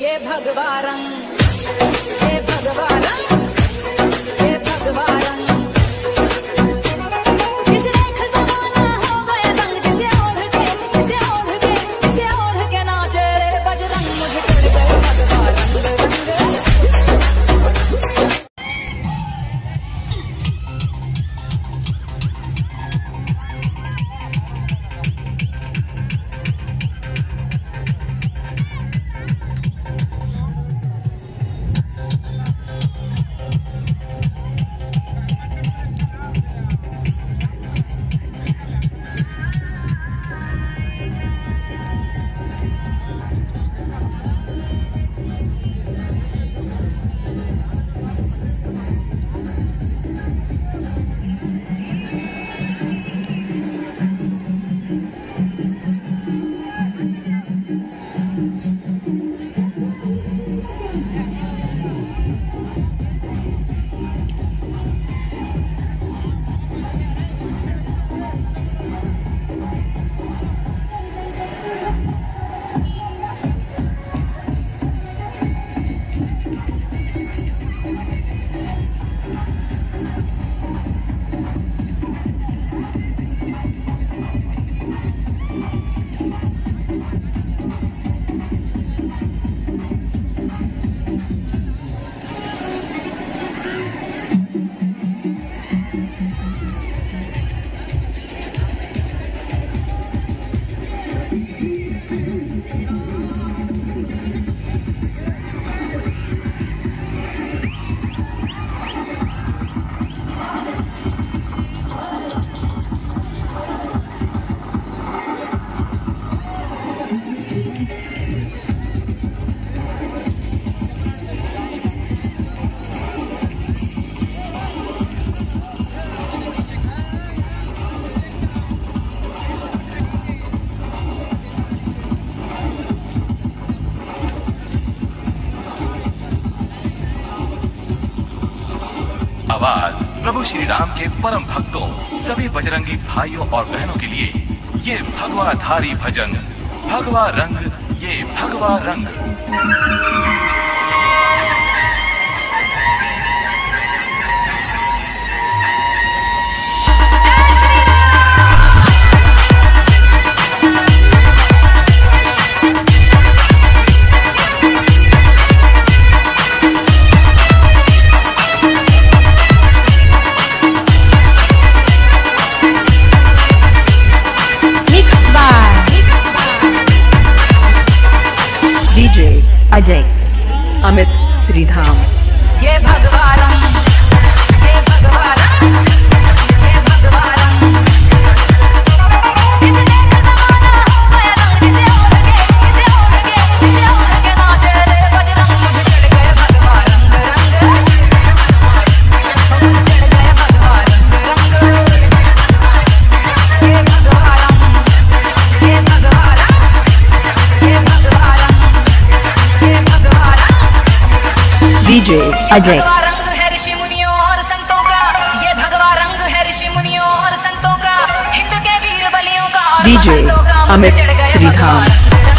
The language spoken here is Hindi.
ये भगवा रंग ये भगवा うん。प्रभु श्री राम के परम भक्तों, सभी बजरंगी भाइयों और बहनों के लिए ये भगवा धारी भजन, भगवा रंग, ये भगवा रंग। अमित श्रीधाम डीजे अजय। ऋषि मुनियों और संतों का। ये भगवा रंग है ऋषि मुनियों और संतों का। हिंद के वीर बलियों का और डीजे अमित श्रीधाम।